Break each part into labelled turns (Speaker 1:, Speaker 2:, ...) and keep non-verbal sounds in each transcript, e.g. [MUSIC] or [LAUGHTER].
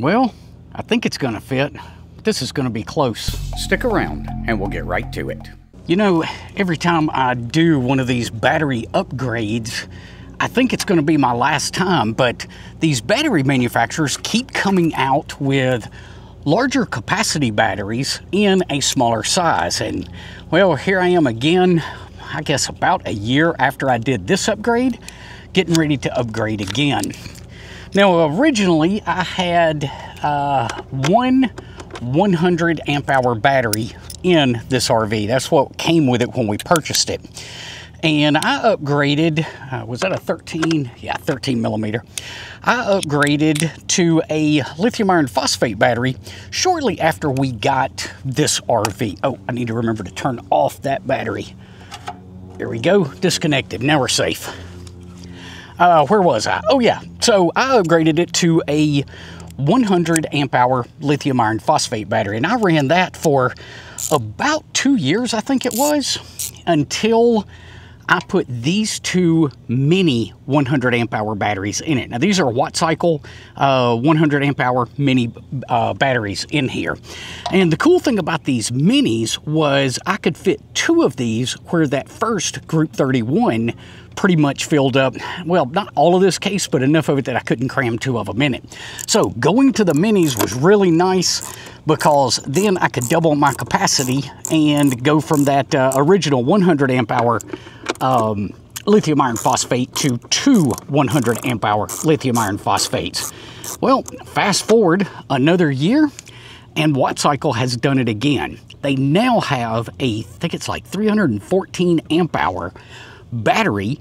Speaker 1: Well, I think it's gonna fit. This is gonna be close.
Speaker 2: Stick around and we'll get right to it.
Speaker 1: You know, every time I do one of these battery upgrades, I think it's gonna be my last time, but these battery manufacturers keep coming out with larger capacity batteries in a smaller size. And well, here I am again, I guess about a year after I did this upgrade, getting ready to upgrade again. Now, originally I had uh, one 100 amp hour battery in this RV. That's what came with it when we purchased it. And I upgraded, uh, was that a 13? Yeah, 13 millimeter. I upgraded to a lithium iron phosphate battery shortly after we got this RV. Oh, I need to remember to turn off that battery. There we go, disconnected. Now we're safe. Uh, where was I? Oh yeah, so I upgraded it to a 100 amp hour lithium iron phosphate battery and I ran that for about two years, I think it was, until I put these two mini 100 amp hour batteries in it. Now these are Wattcycle uh, 100 amp hour mini uh, batteries in here. And the cool thing about these minis was I could fit two of these where that first Group 31 pretty much filled up, well, not all of this case, but enough of it that I couldn't cram two of them in it. So going to the minis was really nice because then I could double my capacity and go from that uh, original 100 amp hour um, lithium iron phosphate to two 100 amp hour lithium iron phosphates. Well, fast forward another year and Wattcycle has done it again. They now have a, I think it's like 314 amp hour battery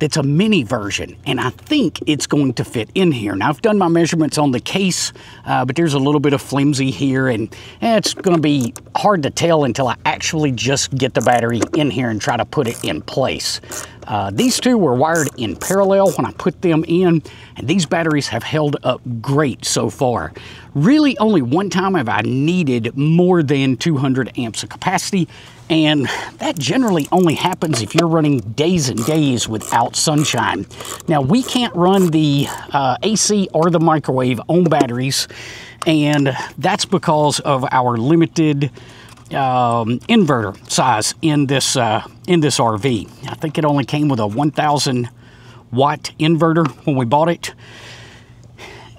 Speaker 1: that's a mini version, and I think it's going to fit in here. Now, I've done my measurements on the case, uh, but there's a little bit of flimsy here, and eh, it's going to be hard to tell until I actually just get the battery in here and try to put it in place. Uh, these two were wired in parallel when I put them in, and these batteries have held up great so far. Really, only one time have I needed more than 200 amps of capacity, and that generally only happens if you're running days and days without sunshine. Now, we can't run the uh, AC or the microwave on batteries, and that's because of our limited um, inverter size in this uh, in this RV. I think it only came with a 1,000 watt inverter when we bought it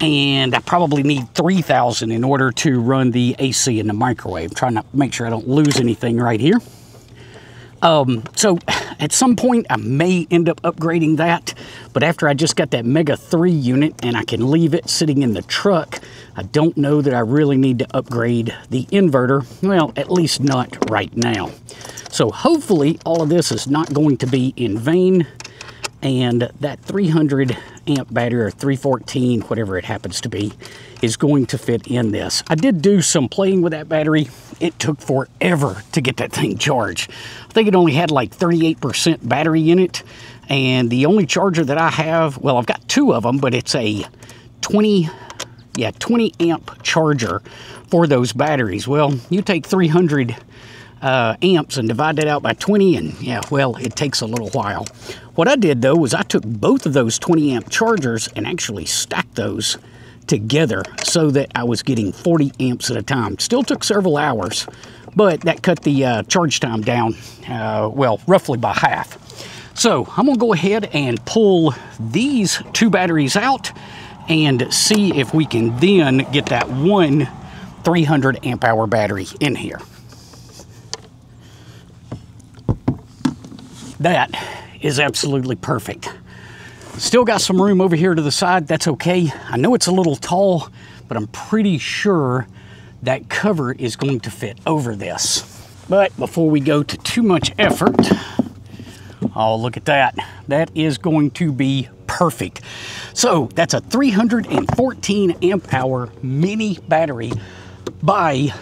Speaker 1: and I probably need 3,000 in order to run the AC in the microwave. I'm trying to make sure I don't lose anything right here. Um, so at some point I may end up upgrading that, but after I just got that Mega 3 unit and I can leave it sitting in the truck, I don't know that I really need to upgrade the inverter. Well, at least not right now. So hopefully all of this is not going to be in vain and that 300 amp battery or 314 whatever it happens to be is going to fit in this. I did do some playing with that battery. It took forever to get that thing charged. I think it only had like 38 percent battery in it and the only charger that i have well i've got two of them but it's a 20 yeah 20 amp charger for those batteries. Well you take 300 uh, amps and divide that out by 20 and yeah well it takes a little while what I did though was I took both of those 20 amp chargers and actually stacked those together so that I was getting 40 amps at a time. Still took several hours, but that cut the uh, charge time down, uh, well, roughly by half. So I'm gonna go ahead and pull these two batteries out and see if we can then get that one 300 amp hour battery in here. That is absolutely perfect. Still got some room over here to the side. That's okay. I know it's a little tall, but I'm pretty sure that cover is going to fit over this. But before we go to too much effort, oh, look at that. That is going to be perfect. So that's a 314 amp hour mini battery by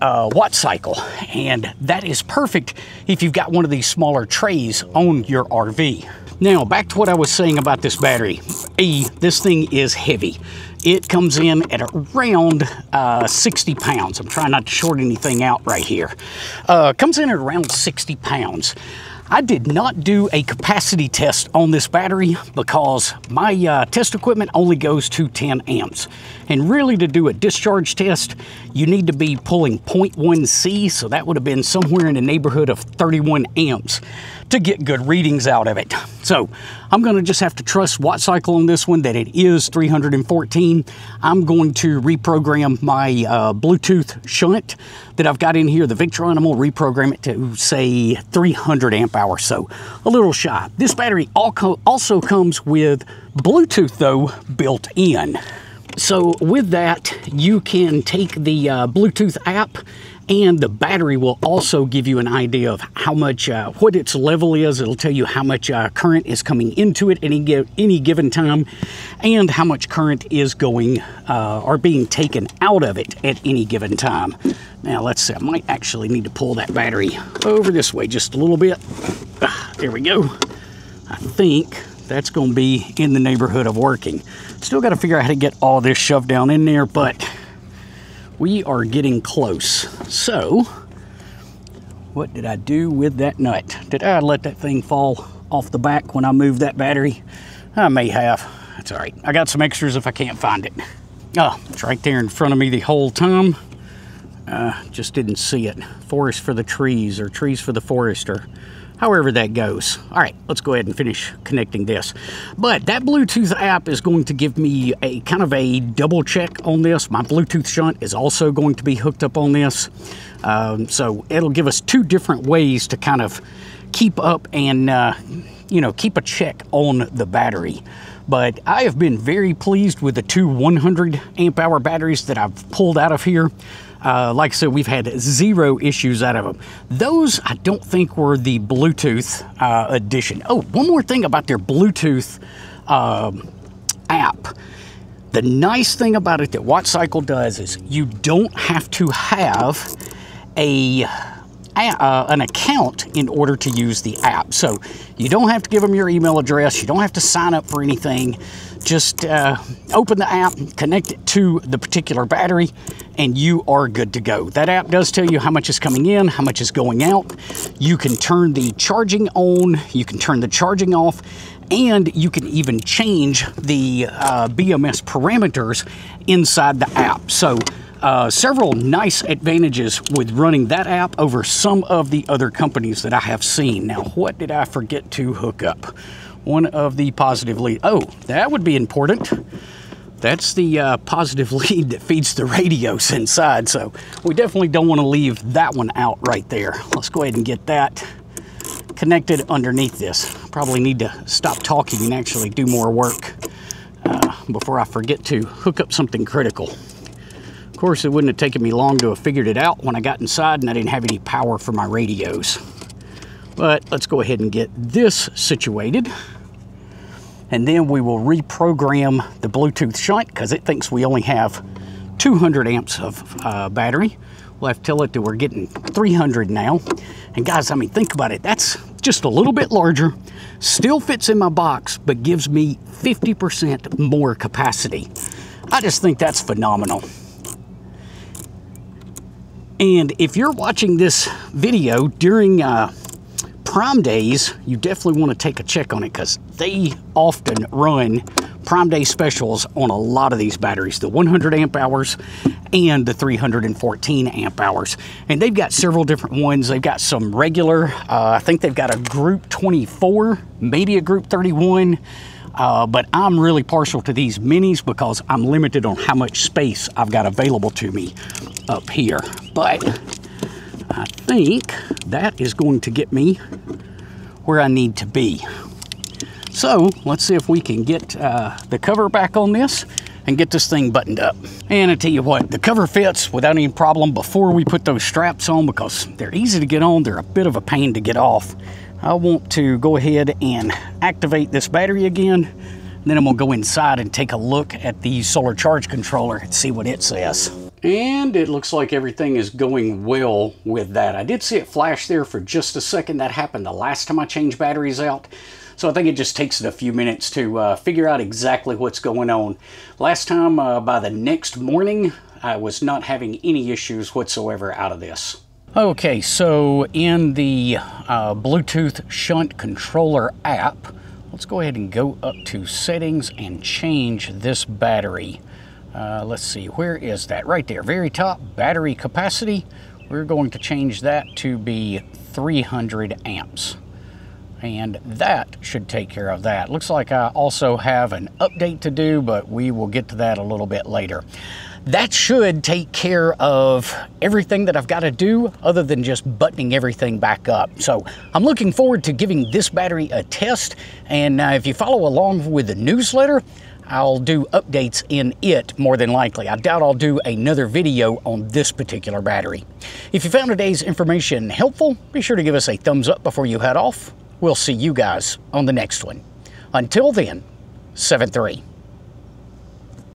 Speaker 1: uh, Wattcycle. And that is perfect if you've got one of these smaller trays on your RV. Now, back to what I was saying about this battery. E, this thing is heavy. It comes in at around uh, 60 pounds. I'm trying not to short anything out right here. Uh, comes in at around 60 pounds. I did not do a capacity test on this battery because my uh, test equipment only goes to 10 amps. And really to do a discharge test, you need to be pulling 0.1 C, so that would have been somewhere in the neighborhood of 31 amps to get good readings out of it. So I'm gonna just have to trust Wattcycle on this one that it is 314. I'm going to reprogram my uh, Bluetooth shunt that I've got in here, the Victron, I'm gonna reprogram it to say 300 amp hour, so a little shy. This battery also comes with Bluetooth though built in. So with that, you can take the uh, Bluetooth app and the battery will also give you an idea of how much, uh, what its level is. It'll tell you how much uh, current is coming into it any, any given time and how much current is going uh, or being taken out of it at any given time. Now let's see, I might actually need to pull that battery over this way just a little bit. Ah, there we go. I think that's going to be in the neighborhood of working. Still got to figure out how to get all this shoved down in there, but we are getting close. So, what did I do with that nut? Did I let that thing fall off the back when I moved that battery? I may have. That's all right. I got some extras if I can't find it. Oh, it's right there in front of me the whole time. Uh, just didn't see it. Forest for the trees or trees for the forest or however that goes. All right, let's go ahead and finish connecting this. But that Bluetooth app is going to give me a kind of a double check on this. My Bluetooth shunt is also going to be hooked up on this. Um, so it'll give us two different ways to kind of keep up and, uh, you know, keep a check on the battery. But I have been very pleased with the two 100 amp hour batteries that I've pulled out of here. Uh, like I said, we've had zero issues out of them. Those I don't think were the Bluetooth uh, edition. Oh, one more thing about their Bluetooth uh, app. The nice thing about it that Wattcycle does is you don't have to have a uh, an account in order to use the app. So you don't have to give them your email address. You don't have to sign up for anything. Just uh, open the app, connect it to the particular battery, and you are good to go. That app does tell you how much is coming in, how much is going out. You can turn the charging on, you can turn the charging off, and you can even change the uh, BMS parameters inside the app. So uh, several nice advantages with running that app over some of the other companies that I have seen. Now, what did I forget to hook up? One of the positively. Oh, that would be important. That's the uh, positive [LAUGHS] lead that feeds the radios inside, so we definitely don't want to leave that one out right there. Let's go ahead and get that connected underneath this. Probably need to stop talking and actually do more work uh, before I forget to hook up something critical. Of course, it wouldn't have taken me long to have figured it out when I got inside and I didn't have any power for my radios. But let's go ahead and get this situated. And then we will reprogram the Bluetooth shunt because it thinks we only have 200 amps of uh, battery. We'll have to tell it that we're getting 300 now. And guys, I mean, think about it. That's just a little bit larger, still fits in my box, but gives me 50% more capacity. I just think that's phenomenal. And if you're watching this video during uh, Prime Days, you definitely want to take a check on it because they often run Prime Day specials on a lot of these batteries, the 100 amp hours and the 314 amp hours. And they've got several different ones. They've got some regular, uh, I think they've got a group 24, maybe a group 31. Uh, but I'm really partial to these minis because I'm limited on how much space I've got available to me up here. But I think that is going to get me where I need to be. So let's see if we can get uh, the cover back on this and get this thing buttoned up. And I tell you what, the cover fits without any problem before we put those straps on because they're easy to get on, they're a bit of a pain to get off. I want to go ahead and activate this battery again. Then I'm gonna go inside and take a look at the solar charge controller and see what it says. And it looks like everything is going well with that. I did see it flash there for just a second. That happened the last time I changed batteries out. So I think it just takes it a few minutes to uh, figure out exactly what's going on. Last time, uh, by the next morning, I was not having any issues whatsoever out of this. Okay, so in the uh, Bluetooth shunt controller app, let's go ahead and go up to settings and change this battery. Uh, let's see, where is that? Right there, very top, battery capacity. We're going to change that to be 300 amps. And that should take care of that. Looks like I also have an update to do, but we will get to that a little bit later that should take care of everything that I've got to do other than just buttoning everything back up. So I'm looking forward to giving this battery a test. And uh, if you follow along with the newsletter, I'll do updates in it more than likely. I doubt I'll do another video on this particular battery. If you found today's information helpful, be sure to give us a thumbs up before you head off. We'll see you guys on the next one. Until then, 7-3.